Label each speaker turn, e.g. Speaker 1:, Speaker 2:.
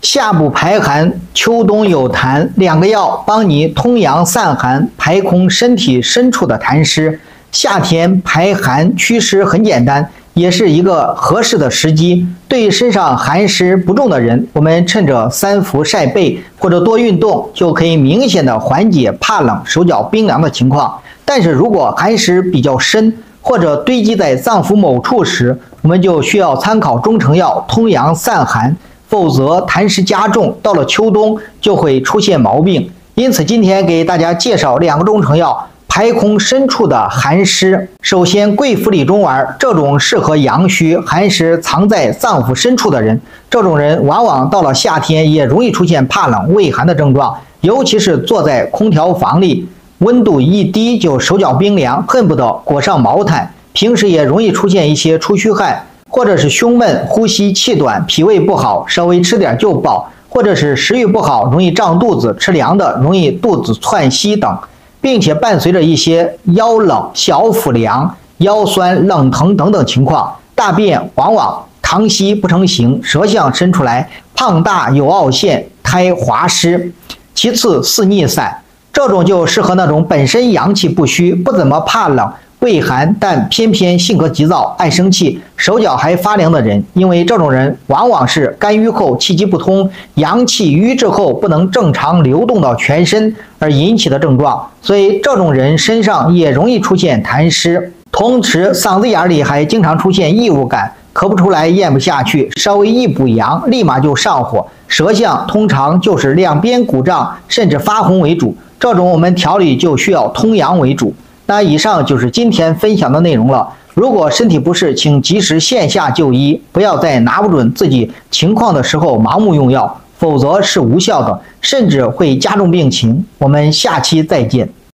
Speaker 1: 夏补排寒，秋冬有痰，两个药帮你通阳散寒，排空身体深处的痰湿。夏天排寒祛湿很简单，也是一个合适的时机。对于身上寒湿不重的人，我们趁着三伏晒背或者多运动，就可以明显的缓解怕冷、手脚冰凉的情况。但是如果寒湿比较深，或者堆积在脏腑某处时，我们就需要参考中成药通阳散寒。否则痰湿加重，到了秋冬就会出现毛病。因此，今天给大家介绍两个中成药，排空深处的寒湿。首先，桂附理中丸，这种适合阳虚、寒湿藏在脏腑深处的人。这种人往往到了夏天也容易出现怕冷、畏寒的症状，尤其是坐在空调房里，温度一低就手脚冰凉，恨不得裹上毛毯。平时也容易出现一些出虚汗。或者是胸闷、呼吸气短、脾胃不好，稍微吃点就饱；或者是食欲不好，容易胀肚子，吃凉的容易肚子窜稀等，并且伴随着一些腰冷、小腹凉、腰酸、冷疼等等情况。大便往往溏稀不成形，舌象伸出来，胖大有凹陷，苔滑湿。其次四逆散，这种就适合那种本身阳气不虚，不怎么怕冷。畏寒，但偏偏性格急躁、爱生气，手脚还发凉的人，因为这种人往往是肝郁后气机不通，阳气瘀滞后不能正常流动到全身而引起的症状，所以这种人身上也容易出现痰湿，同时嗓子眼里还经常出现异物感，咳不出来、咽不下去，稍微一补阳，立马就上火，舌象通常就是两边鼓胀，甚至发红为主，这种我们调理就需要通阳为主。那以上就是今天分享的内容了。如果身体不适，请及时线下就医，不要在拿不准自己情况的时候盲目用药，否则是无效的，甚至会加重病情。我们下期再见。